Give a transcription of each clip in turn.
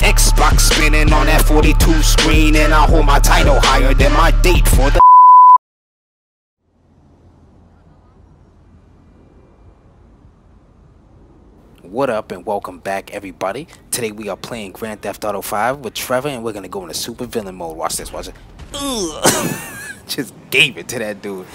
Xbox spinning on that 42 screen, and I hold my title higher than my date for the. What up and welcome back everybody. Today we are playing Grand Theft Auto 5 with Trevor and we're gonna go into super villain mode. Watch this, watch it. Just gave it to that dude.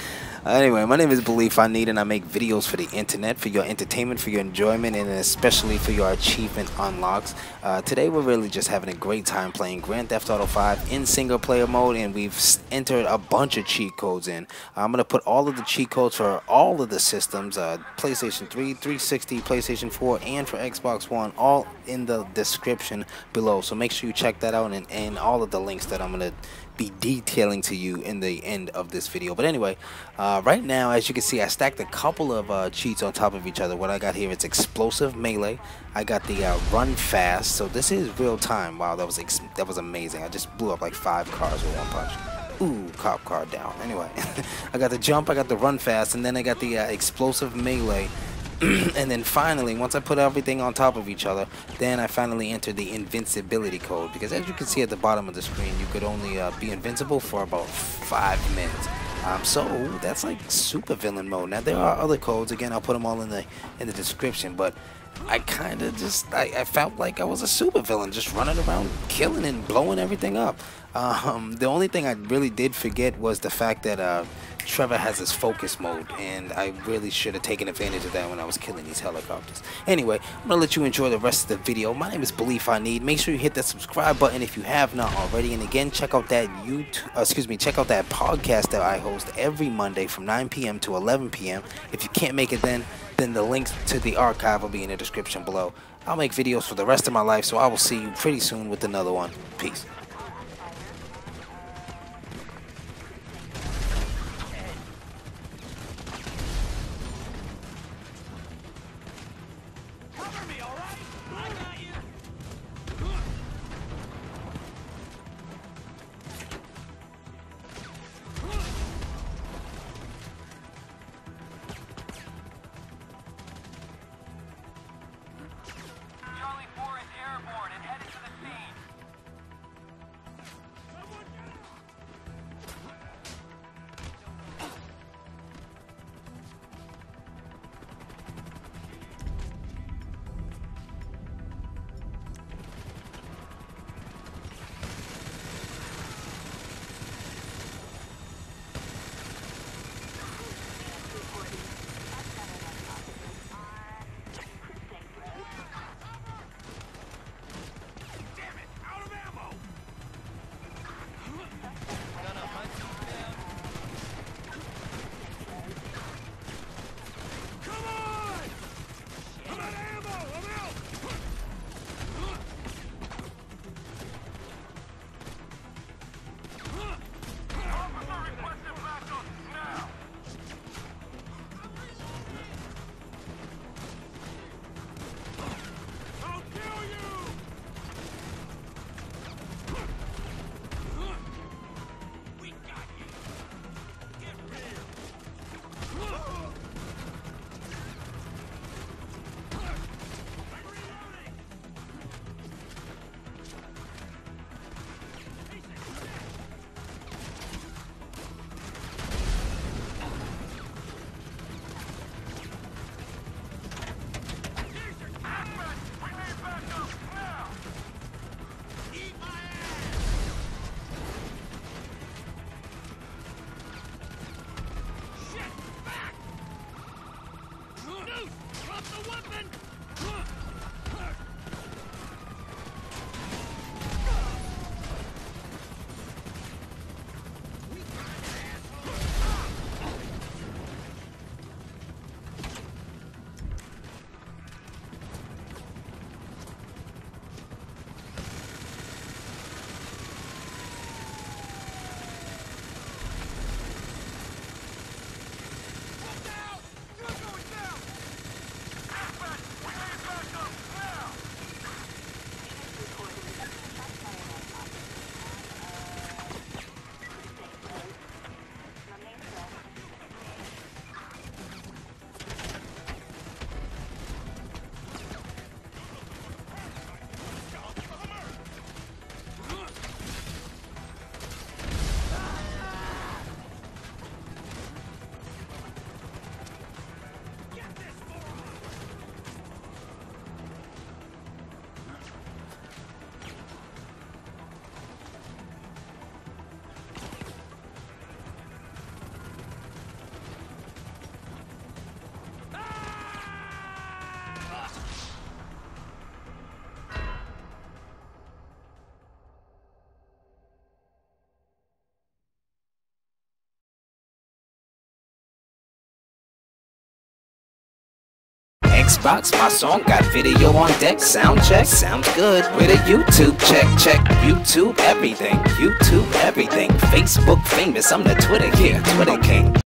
Anyway, my name is Belief I Need, and I make videos for the internet, for your entertainment, for your enjoyment, and especially for your achievement unlocks. Uh, today, we're really just having a great time playing Grand Theft Auto 5 in single player mode, and we've entered a bunch of cheat codes in. I'm going to put all of the cheat codes for all of the systems uh, PlayStation 3, 360, PlayStation 4, and for Xbox One, all in the description below. So make sure you check that out and, and all of the links that I'm going to be detailing to you in the end of this video. But anyway, uh, right now, as you can see, I stacked a couple of uh, cheats on top of each other. What I got here, it's explosive melee. I got the uh, run fast. So this is real time. Wow, that was that was amazing. I just blew up like five cars with one punch. Ooh, cop car down. Anyway, I got the jump, I got the run fast, and then I got the uh, explosive melee. and then finally, once I put everything on top of each other, then I finally entered the invincibility code. Because as you can see at the bottom of the screen, you could only uh, be invincible for about five minutes. Um, so that's like super villain mode. Now there are other codes. Again, I'll put them all in the in the description. But I kind of just I, I, felt like I was a super villain, just running around killing and blowing everything up. Um, the only thing I really did forget was the fact that uh, Trevor has his focus mode, and I really should have taken advantage of that when I was killing these helicopters. Anyway, I'm gonna let you enjoy the rest of the video. My name is Belief I Need. Make sure you hit that subscribe button if you have not already, and again, check out that YouTube, uh, excuse me, check out that podcast that I host every Monday from 9 p.m. to 11 p.m. If you can't make it then, then the links to the archive will be in the description below. I'll make videos for the rest of my life, so I will see you pretty soon with another one. Peace. me, alright? Xbox, my song got video on deck. Sound check, sounds good. With a YouTube check, check. YouTube everything, YouTube everything. Facebook famous, I'm the Twitter king, Twitter king.